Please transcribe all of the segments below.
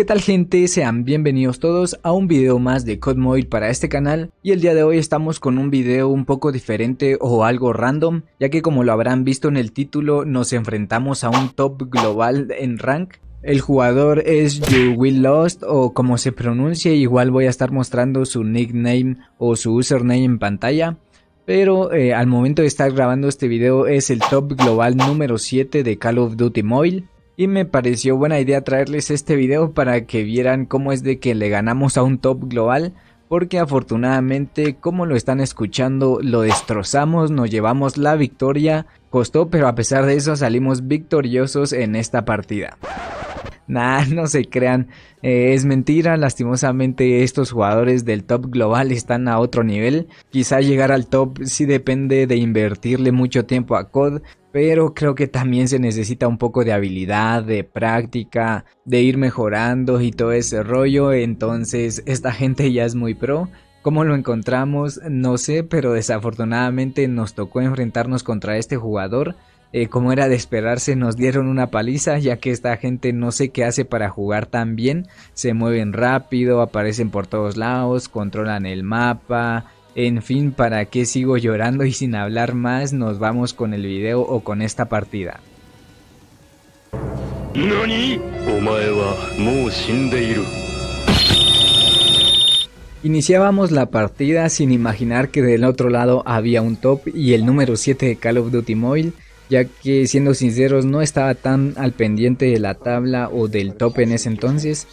¿Qué tal gente? Sean bienvenidos todos a un video más de CODMOIL para este canal y el día de hoy estamos con un video un poco diferente o algo random ya que como lo habrán visto en el título nos enfrentamos a un top global en rank el jugador es You Will Lost o como se pronuncie, igual voy a estar mostrando su nickname o su username en pantalla. Pero eh, al momento de estar grabando este video es el top global número 7 de Call of Duty Mobile y me pareció buena idea traerles este video para que vieran cómo es de que le ganamos a un top global porque afortunadamente como lo están escuchando lo destrozamos, nos llevamos la victoria, costó pero a pesar de eso salimos victoriosos en esta partida. Nah, no se crean, eh, es mentira, lastimosamente estos jugadores del top global están a otro nivel, quizá llegar al top sí depende de invertirle mucho tiempo a COD, pero creo que también se necesita un poco de habilidad, de práctica, de ir mejorando y todo ese rollo, entonces esta gente ya es muy pro. ¿Cómo lo encontramos? No sé, pero desafortunadamente nos tocó enfrentarnos contra este jugador. Eh, como era de esperarse, nos dieron una paliza, ya que esta gente no sé qué hace para jugar tan bien. Se mueven rápido, aparecen por todos lados, controlan el mapa, en fin, ¿para qué sigo llorando y sin hablar más nos vamos con el video o con esta partida? Iniciábamos la partida sin imaginar que del otro lado había un top y el número 7 de Call of Duty Mobile, ya que siendo sinceros no estaba tan al pendiente de la tabla o del top en ese entonces,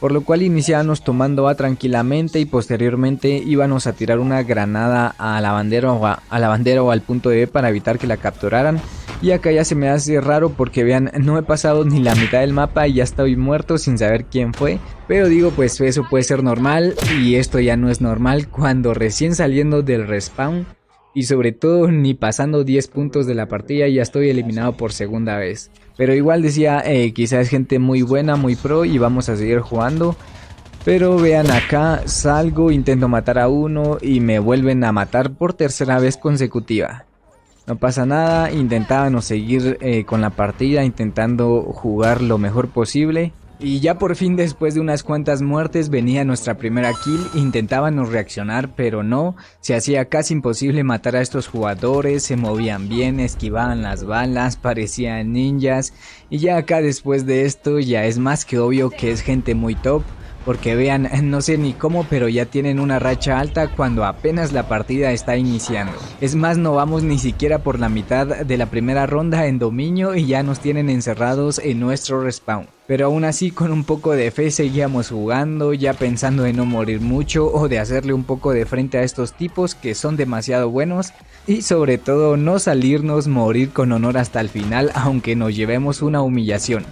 por lo cual iniciábamos tomando A tranquilamente y posteriormente íbamos a tirar una granada a la bandera o, a, la bandera o al punto de B para evitar que la capturaran. Y acá ya se me hace raro porque vean, no he pasado ni la mitad del mapa y ya estoy muerto sin saber quién fue. Pero digo, pues eso puede ser normal y esto ya no es normal cuando recién saliendo del respawn y sobre todo ni pasando 10 puntos de la partida ya estoy eliminado por segunda vez. Pero igual decía, eh, quizás gente muy buena, muy pro y vamos a seguir jugando. Pero vean acá, salgo, intento matar a uno y me vuelven a matar por tercera vez consecutiva. No pasa nada, intentábamos seguir eh, con la partida, intentando jugar lo mejor posible. Y ya por fin después de unas cuantas muertes venía nuestra primera kill, intentábamos reaccionar pero no, se hacía casi imposible matar a estos jugadores, se movían bien, esquivaban las balas, parecían ninjas. Y ya acá después de esto ya es más que obvio que es gente muy top, porque vean, no sé ni cómo, pero ya tienen una racha alta cuando apenas la partida está iniciando. Es más, no vamos ni siquiera por la mitad de la primera ronda en dominio y ya nos tienen encerrados en nuestro respawn. Pero aún así con un poco de fe seguíamos jugando, ya pensando en no morir mucho o de hacerle un poco de frente a estos tipos que son demasiado buenos y sobre todo no salirnos morir con honor hasta el final aunque nos llevemos una humillación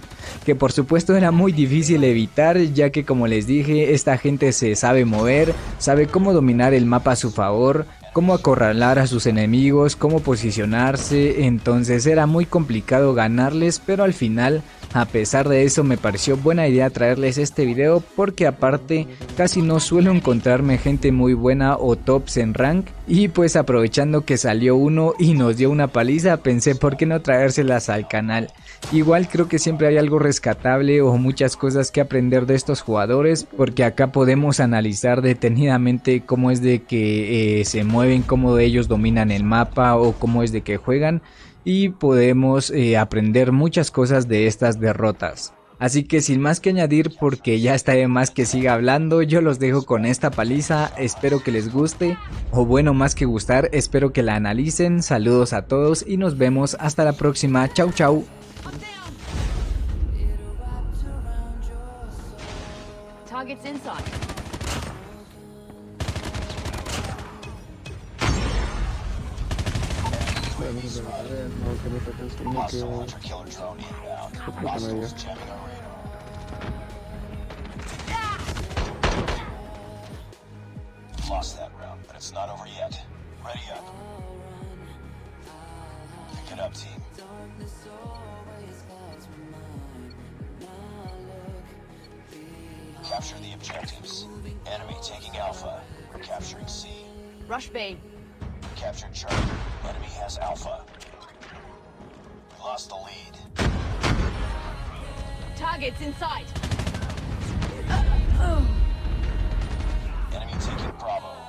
que por supuesto era muy difícil evitar ya que como les dije esta gente se sabe mover, sabe cómo dominar el mapa a su favor, cómo acorralar a sus enemigos, cómo posicionarse, entonces era muy complicado ganarles, pero al final, a pesar de eso, me pareció buena idea traerles este video porque aparte casi no suelo encontrarme gente muy buena o tops en rank y pues aprovechando que salió uno y nos dio una paliza, pensé por qué no traérselas al canal. Igual creo que siempre hay algo rescatable o muchas cosas que aprender de estos jugadores porque acá podemos analizar detenidamente cómo es de que eh, se mueven, cómo ellos dominan el mapa o cómo es de que juegan y podemos eh, aprender muchas cosas de estas derrotas. Así que sin más que añadir porque ya está de más que siga hablando, yo los dejo con esta paliza, espero que les guste, o bueno más que gustar, espero que la analicen, saludos a todos y nos vemos hasta la próxima, chau chau. Targets inside. Lost that round, but it's not over yet. Ready up. Pick it up, team. Capture the objectives. Enemy taking Alpha. We're Capturing C. Rush B. Captured Charlie. Enemy has Alpha. We lost the lead. Targets in sight taking Bravo.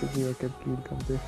basically I kept clean come there.